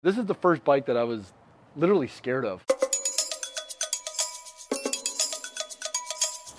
This is the first bike that I was literally scared of.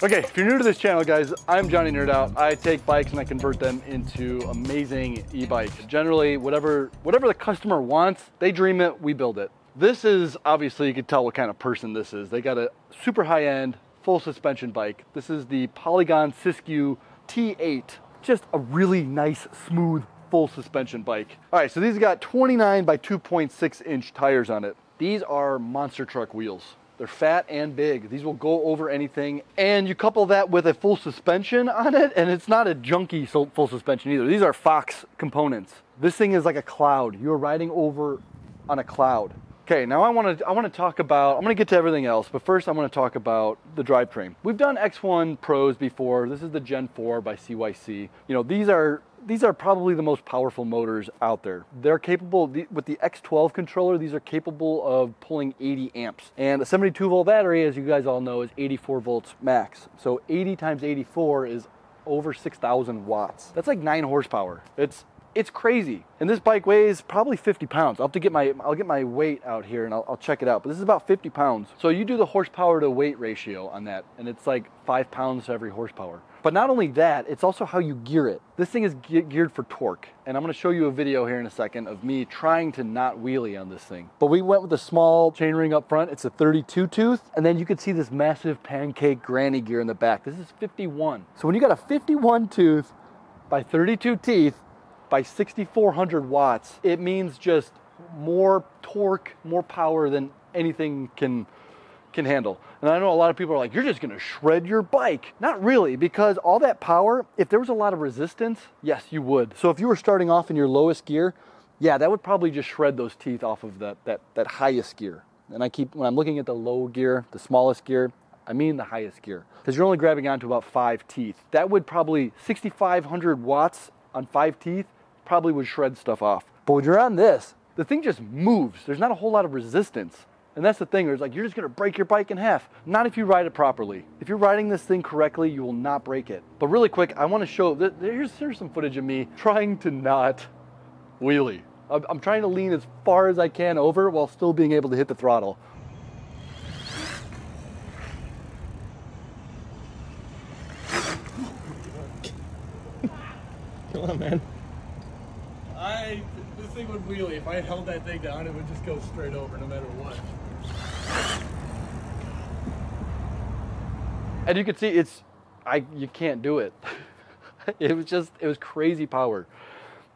Okay, if you're new to this channel, guys, I'm Johnny Nerd Out. I take bikes and I convert them into amazing e-bikes. Generally, whatever, whatever the customer wants, they dream it, we build it. This is, obviously, you can tell what kind of person this is. They got a super high-end, full suspension bike. This is the Polygon Siskiu T8. Just a really nice, smooth, full suspension bike. All right, so these got 29 by 2.6 inch tires on it. These are monster truck wheels. They're fat and big. These will go over anything. And you couple that with a full suspension on it, and it's not a junky full suspension either. These are Fox components. This thing is like a cloud. You're riding over on a cloud. Okay, now I want to I want to talk about I'm going to get to everything else, but first I want to talk about the drivetrain. We've done X1 Pros before. This is the Gen 4 by CYC. You know, these are these are probably the most powerful motors out there. They're capable, with the X12 controller, these are capable of pulling 80 amps. And a 72 volt battery, as you guys all know, is 84 volts max. So 80 times 84 is over 6,000 watts. That's like nine horsepower. It's it's crazy. And this bike weighs probably 50 pounds. I'll have to get my, I'll get my weight out here and I'll, I'll, check it out. But this is about 50 pounds. So you do the horsepower to weight ratio on that and it's like five pounds to every horsepower. But not only that, it's also how you gear it. This thing is ge geared for torque. And I'm gonna show you a video here in a second of me trying to not wheelie on this thing. But we went with a small chainring up front. It's a 32 tooth. And then you can see this massive pancake granny gear in the back. This is 51. So when you got a 51 tooth by 32 teeth, by 6,400 watts, it means just more torque, more power than anything can can handle. And I know a lot of people are like, you're just gonna shred your bike. Not really, because all that power, if there was a lot of resistance, yes, you would. So if you were starting off in your lowest gear, yeah, that would probably just shred those teeth off of that, that, that highest gear. And I keep, when I'm looking at the low gear, the smallest gear, I mean the highest gear, because you're only grabbing onto about five teeth. That would probably, 6,500 watts on five teeth, probably would shred stuff off. But when you're on this, the thing just moves. There's not a whole lot of resistance. And that's the thing, it's like you're just gonna break your bike in half. Not if you ride it properly. If you're riding this thing correctly, you will not break it. But really quick, I wanna show, here's, here's some footage of me trying to not wheelie. I'm trying to lean as far as I can over while still being able to hit the throttle. I, this thing would wheelie. If I held that thing down, it would just go straight over no matter what. And you can see it's, I, you can't do it. it was just, it was crazy power.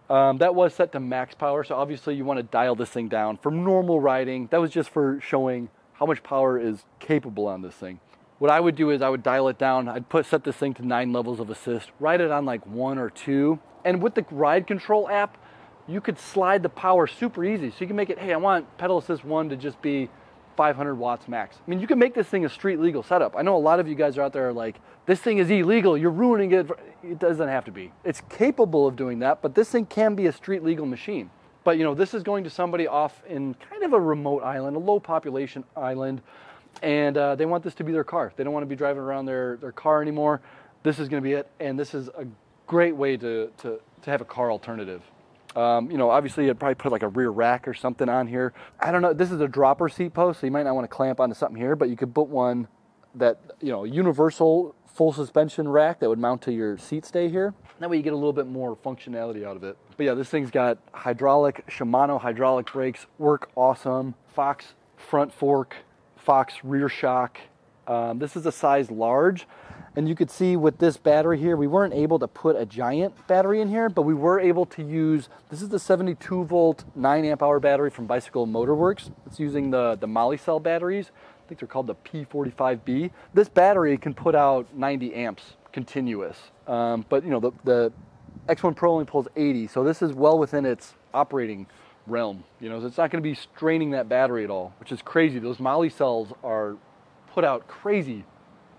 Um, that was set to max power, so obviously you want to dial this thing down. For normal riding, that was just for showing how much power is capable on this thing. What I would do is I would dial it down. I'd put set this thing to nine levels of assist, ride it on like one or two. And with the ride control app, you could slide the power super easy. So you can make it, hey, I want pedal assist one to just be 500 watts max. I mean, you can make this thing a street legal setup. I know a lot of you guys are out there like, this thing is illegal, you're ruining it. It doesn't have to be. It's capable of doing that, but this thing can be a street legal machine. But you know, this is going to somebody off in kind of a remote island, a low population island, and uh, they want this to be their car. They don't want to be driving around their, their car anymore. This is going to be it, and this is a great way to, to, to have a car alternative. Um, you know, obviously you'd probably put like a rear rack or something on here. I don't know, this is a dropper seat post, so you might not want to clamp onto something here, but you could put one that, you know, universal full suspension rack that would mount to your seat stay here. That way you get a little bit more functionality out of it. But yeah, this thing's got hydraulic, Shimano hydraulic brakes, work awesome. Fox front fork, Fox rear shock. Um, this is a size large, and you could see with this battery here, we weren't able to put a giant battery in here, but we were able to use, this is the 72 volt 9 amp hour battery from Bicycle Motorworks. It's using the, the cell batteries. I think they're called the P45B. This battery can put out 90 amps continuous. Um, but you know, the, the X1 Pro only pulls 80, so this is well within its operating realm. You know, so it's not gonna be straining that battery at all, which is crazy. Those Molicels are put out crazy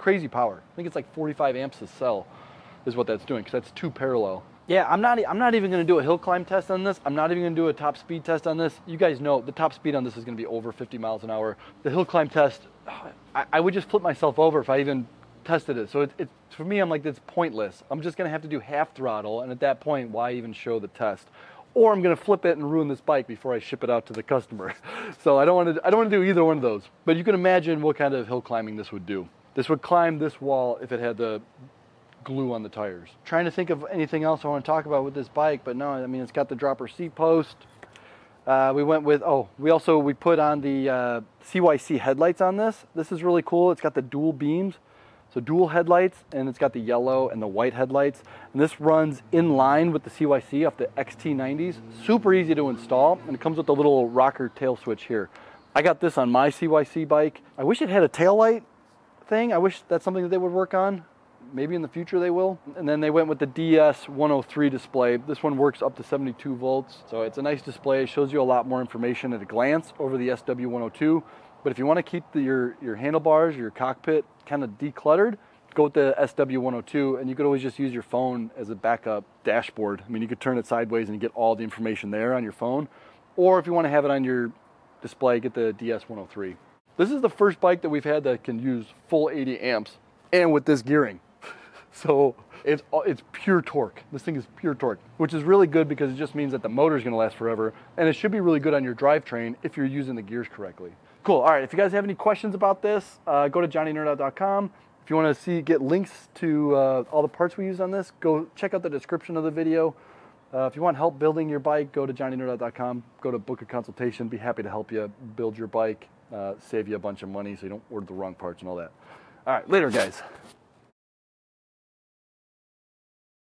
crazy power. I think it's like 45 amps a cell is what that's doing because that's two parallel. Yeah, I'm not, I'm not even gonna do a hill climb test on this. I'm not even gonna do a top speed test on this. You guys know the top speed on this is gonna be over 50 miles an hour. The hill climb test, I, I would just flip myself over if I even tested it. So it, it, for me, I'm like, it's pointless. I'm just gonna have to do half throttle. And at that point, why even show the test? or I'm gonna flip it and ruin this bike before I ship it out to the customer. So I don't want to I don't want to do either one of those. But you can imagine what kind of hill climbing this would do. This would climb this wall if it had the glue on the tires. Trying to think of anything else I want to talk about with this bike, but no, I mean it's got the dropper seat post. Uh, we went with oh we also we put on the uh, CYC headlights on this. This is really cool. It's got the dual beams. So dual headlights and it's got the yellow and the white headlights. And this runs in line with the CYC off the XT90s. Super easy to install and it comes with a little rocker tail switch here. I got this on my CYC bike. I wish it had a tail light thing. I wish that's something that they would work on. Maybe in the future they will. And then they went with the DS103 display. This one works up to 72 volts. So it's a nice display. It shows you a lot more information at a glance over the SW102. But if you want to keep the, your, your handlebars, your cockpit kind of decluttered, go with the SW102 and you could always just use your phone as a backup dashboard. I mean, you could turn it sideways and get all the information there on your phone. Or if you want to have it on your display, get the DS103. This is the first bike that we've had that can use full 80 amps and with this gearing. so it's, it's pure torque. This thing is pure torque, which is really good because it just means that the motor is going to last forever. And it should be really good on your drivetrain if you're using the gears correctly. Cool. All right. If you guys have any questions about this, uh, go to johnnynerdout.com. If you want to see get links to uh, all the parts we use on this, go check out the description of the video. Uh, if you want help building your bike, go to johnnynerdout.com. Go to book a consultation. Be happy to help you build your bike, uh, save you a bunch of money so you don't order the wrong parts and all that. All right. Later, guys.